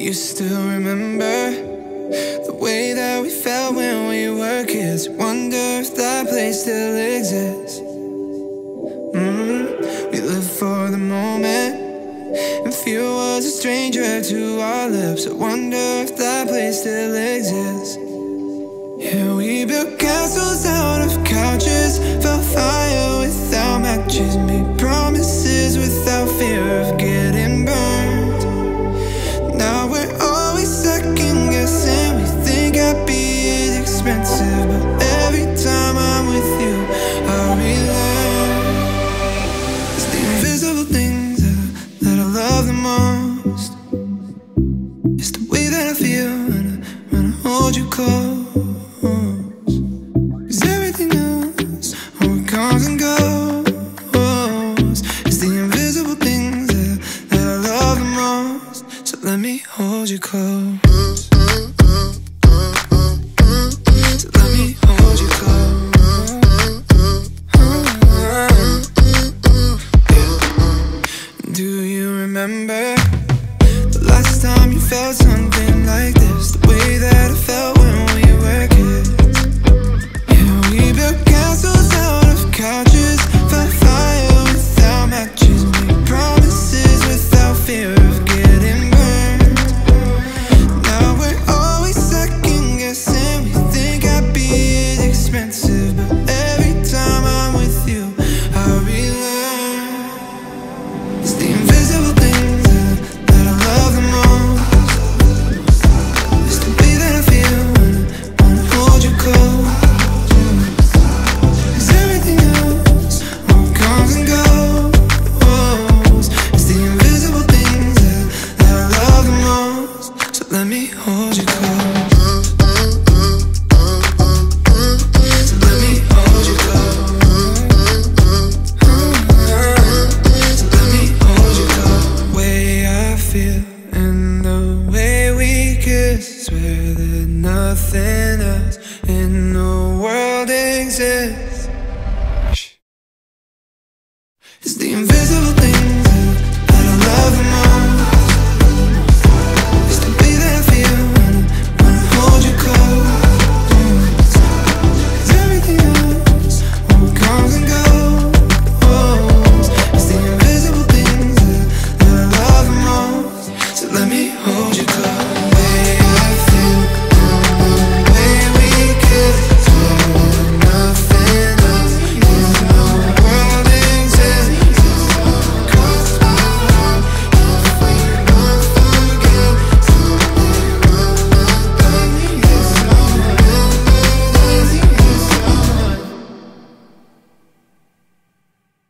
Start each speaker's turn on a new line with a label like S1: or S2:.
S1: you still remember the way that we felt when we were kids? Wonder if that place still exists. Mm-hmm. We live for the moment, and fear was a stranger to our lips. I wonder if that place still exists. Yeah, we built castles out of couches, felt fire without matches, made promises. So let me hold you close. Do you remember the last time you felt something like this? The way that I felt. swear that nothing else in the world.